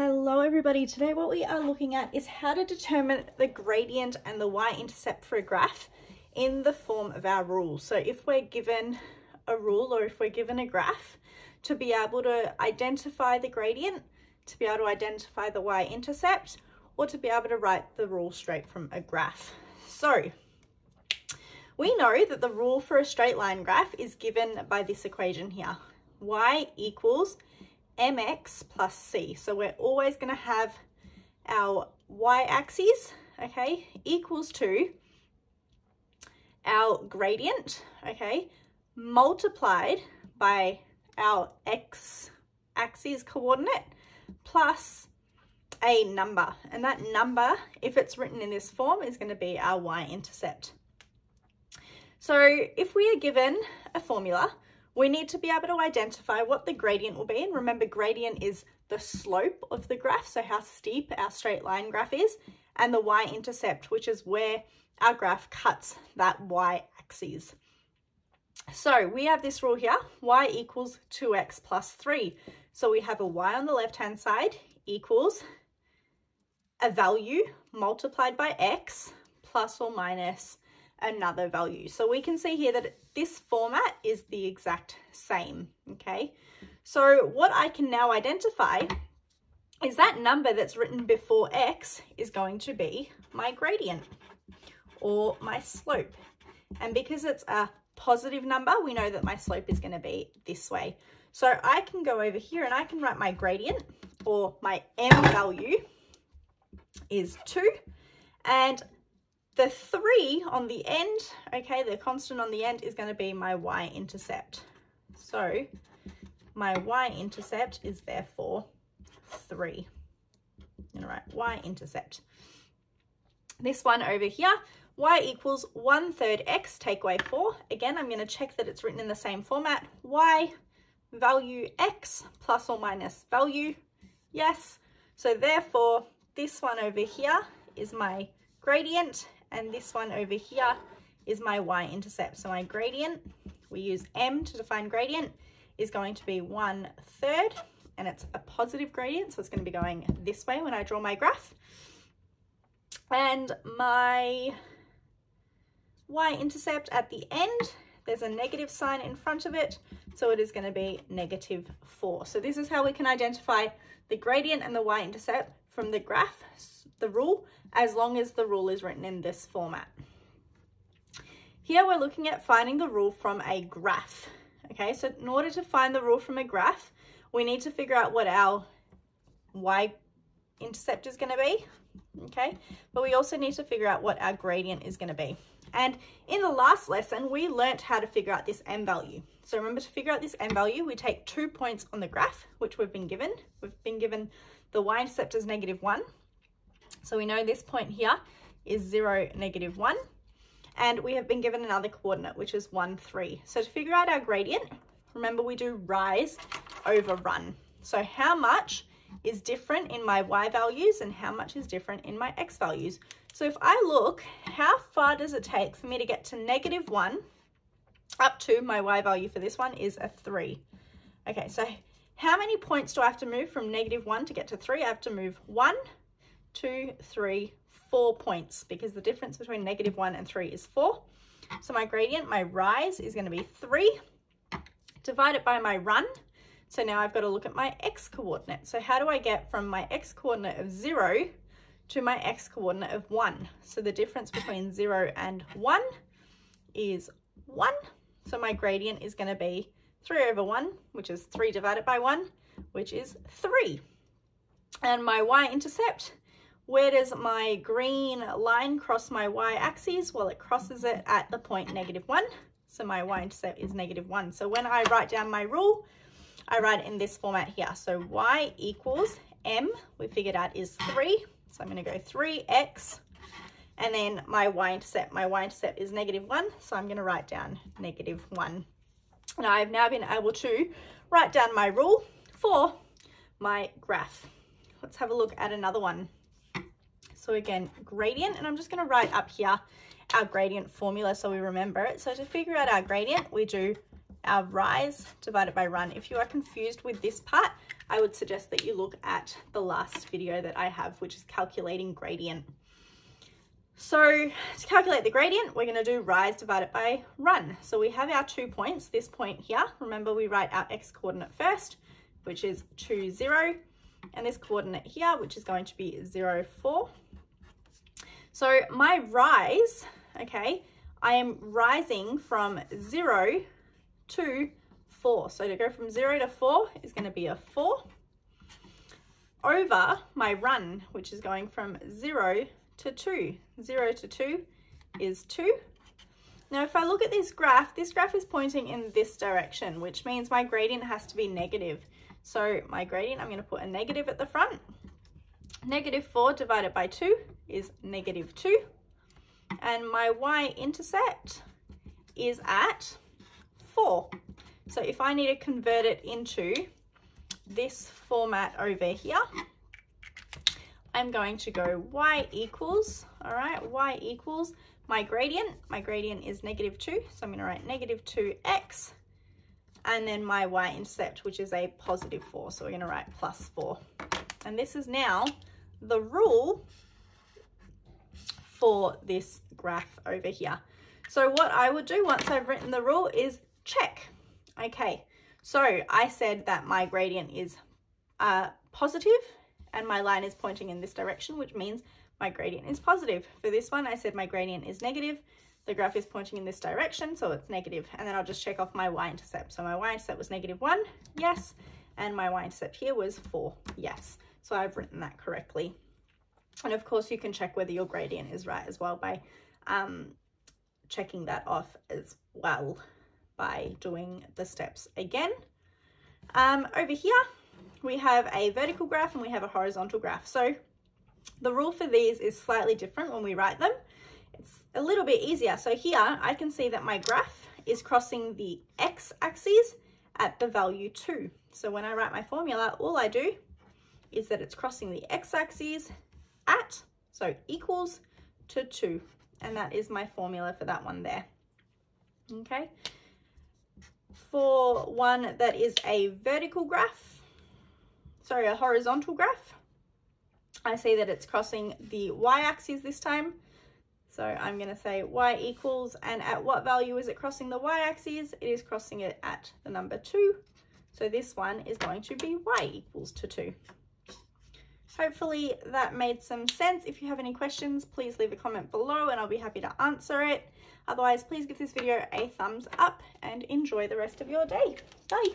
Hello everybody, today what we are looking at is how to determine the gradient and the y-intercept for a graph in the form of our rule. So if we're given a rule or if we're given a graph, to be able to identify the gradient, to be able to identify the y-intercept, or to be able to write the rule straight from a graph. So we know that the rule for a straight line graph is given by this equation here. y equals mx plus c. So we're always going to have our y-axis, okay, equals to our gradient, okay, multiplied by our x-axis coordinate plus a number. And that number, if it's written in this form, is going to be our y-intercept. So if we are given a formula, we need to be able to identify what the gradient will be. And remember, gradient is the slope of the graph, so how steep our straight line graph is, and the y-intercept, which is where our graph cuts that y-axis. So we have this rule here, y equals 2x plus 3. So we have a y on the left-hand side equals a value multiplied by x plus or minus another value. So we can see here that this format is the exact same, okay? So what I can now identify is that number that's written before x is going to be my gradient or my slope. And because it's a positive number, we know that my slope is going to be this way. So I can go over here and I can write my gradient or my m value is 2 and the three on the end, okay, the constant on the end is going to be my y-intercept. So my y-intercept is therefore 3. All right, y-intercept. This one over here, y equals 1 third x, take away 4. Again, I'm going to check that it's written in the same format. y value x plus or minus value, yes. So therefore, this one over here is my gradient and this one over here is my y-intercept. So my gradient, we use m to define gradient, is going to be one third, and it's a positive gradient, so it's going to be going this way when I draw my graph. And my y-intercept at the end, there's a negative sign in front of it, so it is going to be negative 4. So this is how we can identify the gradient and the y-intercept from the graph, the rule, as long as the rule is written in this format. Here we're looking at finding the rule from a graph. Okay, so in order to find the rule from a graph, we need to figure out what our y-intercept is going to be. Okay, but we also need to figure out what our gradient is going to be. And in the last lesson, we learnt how to figure out this m value. So remember to figure out this m value, we take two points on the graph, which we've been given. We've been given the y-intercept as negative 1 so we know this point here is 0, negative 1. And we have been given another coordinate, which is 1, 3. So to figure out our gradient, remember we do rise over run. So how much is different in my y values and how much is different in my x values. So if I look, how far does it take for me to get to negative 1 up to my y value for this one is a 3. Okay, so how many points do I have to move from negative 1 to get to 3? I have to move 1, two, three, four points because the difference between negative one and three is four. So my gradient, my rise is going to be three divided by my run. So now I've got to look at my x coordinate. So how do I get from my x coordinate of zero to my x coordinate of one? So the difference between zero and one is one. So my gradient is going to be three over one, which is three divided by one, which is three. And my y-intercept where does my green line cross my y-axis? Well, it crosses it at the point negative 1. So my y-intercept is negative 1. So when I write down my rule, I write in this format here. So y equals m, we figured out is 3. So I'm going to go 3x. And then my y-intercept, my y-intercept is negative 1. So I'm going to write down negative 1. And I've now been able to write down my rule for my graph. Let's have a look at another one. So again, gradient, and I'm just going to write up here our gradient formula so we remember it. So to figure out our gradient, we do our rise divided by run. If you are confused with this part, I would suggest that you look at the last video that I have, which is calculating gradient. So to calculate the gradient, we're going to do rise divided by run. So we have our two points, this point here. Remember, we write our x coordinate first, which is 2, 0, and this coordinate here, which is going to be 0, 4. So my rise, okay, I am rising from 0 to 4. So to go from 0 to 4 is going to be a 4 over my run, which is going from 0 to 2. 0 to 2 is 2. Now, if I look at this graph, this graph is pointing in this direction, which means my gradient has to be negative. So my gradient, I'm going to put a negative at the front. Negative 4 divided by 2 is negative 2. And my y-intercept is at 4. So if I need to convert it into this format over here, I'm going to go y equals, all right, y equals my gradient. My gradient is negative 2, so I'm going to write negative 2x, and then my y-intercept, which is a positive 4, so we're going to write plus 4. And this is now the rule for this graph over here. So what I would do once I've written the rule is check. Okay, so I said that my gradient is uh, positive and my line is pointing in this direction, which means my gradient is positive. For this one, I said my gradient is negative. The graph is pointing in this direction, so it's negative. And then I'll just check off my y-intercept. So my y-intercept was negative one, yes. And my y-intercept here was four, yes. So I've written that correctly. And of course, you can check whether your gradient is right as well by um, checking that off as well by doing the steps again. Um, over here, we have a vertical graph and we have a horizontal graph. So the rule for these is slightly different when we write them. It's a little bit easier. So here I can see that my graph is crossing the x-axis at the value 2. So when I write my formula, all I do is that it's crossing the x-axis at, so equals to 2. And that is my formula for that one there. Okay. For one that is a vertical graph, sorry, a horizontal graph. I see that it's crossing the y-axis this time. So I'm going to say y equals, and at what value is it crossing the y-axis? It is crossing it at the number 2. So this one is going to be y equals to 2. Hopefully that made some sense. If you have any questions, please leave a comment below and I'll be happy to answer it. Otherwise, please give this video a thumbs up and enjoy the rest of your day. Bye.